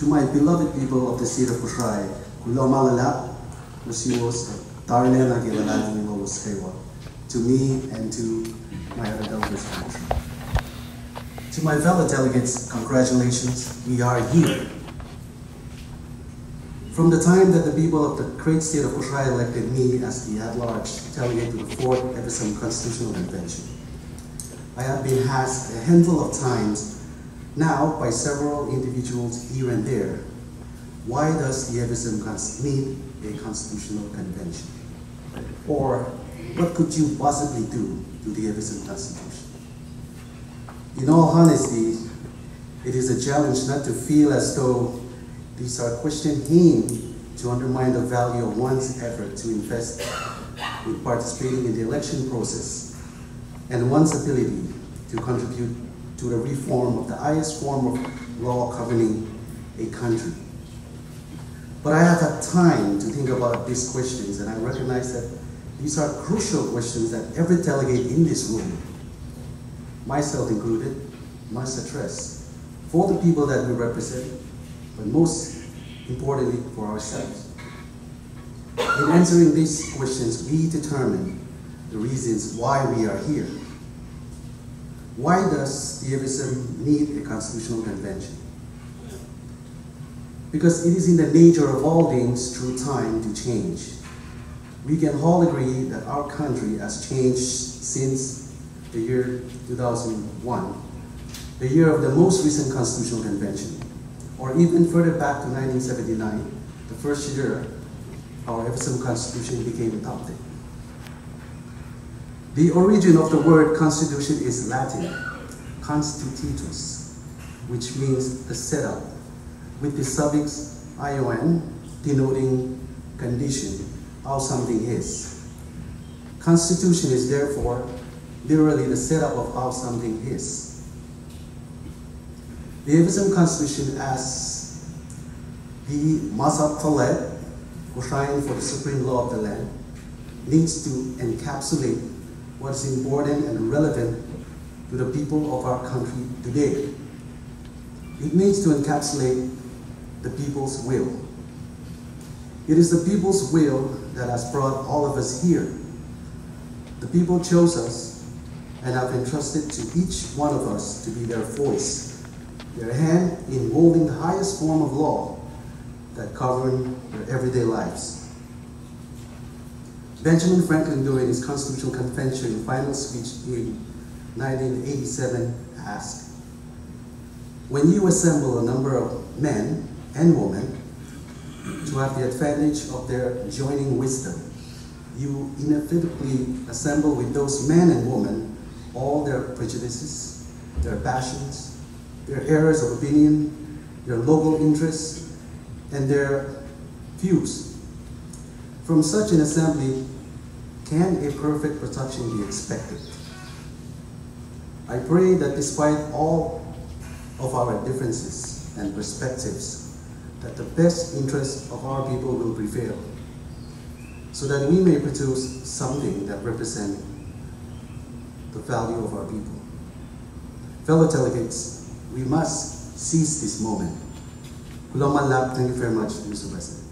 To my beloved people of the state of Moskewa, to me and to my other delegates. To my fellow delegates, congratulations, we are here. From the time that the people of the great state of Kosrae elected me as the at-large delegate to the fourth FSM Constitutional Convention, I have been asked a handful of times now by several individuals here and there, why does the FSM need a constitutional convention? Or what could you possibly do to the FSM Constitution? In all honesty, it is a challenge not to feel as though these are questions aimed to undermine the value of one's effort to invest in participating in the election process and one's ability to contribute to the reform of the highest form of law governing a country. But I have had time to think about these questions and I recognize that these are crucial questions that every delegate in this room, myself included, must address for the people that we represent but most importantly for ourselves. In answering these questions, we determine the reasons why we are here. Why does the FSM need a constitutional convention? Because it is in the nature of all things through time to change. We can all agree that our country has changed since the year 2001, the year of the most recent constitutional convention or even further back to 1979, the first year our FSM Constitution became adopted. The origin of the word constitution is Latin, constitutus, which means the setup, with the suffix ion denoting condition, how something is. Constitution is therefore literally the setup of how something is. The FSM Constitution as the Mazhab Talet, shrine for the supreme law of the land, needs to encapsulate what is important and relevant to the people of our country today. It needs to encapsulate the people's will. It is the people's will that has brought all of us here. The people chose us and have entrusted to each one of us to be their voice their hand in holding the highest form of law that govern their everyday lives. Benjamin Franklin, during his Constitutional Convention final speech in 1987, asked, When you assemble a number of men and women to have the advantage of their joining wisdom, you inevitably assemble with those men and women all their prejudices, their passions, their errors of opinion, their local interests, and their views. From such an assembly, can a perfect production be expected? I pray that despite all of our differences and perspectives, that the best interests of our people will prevail, so that we may produce something that represents the value of our people. Fellow delegates, we must seize this moment. Kuloman Lab, thank you very much, Mr. President.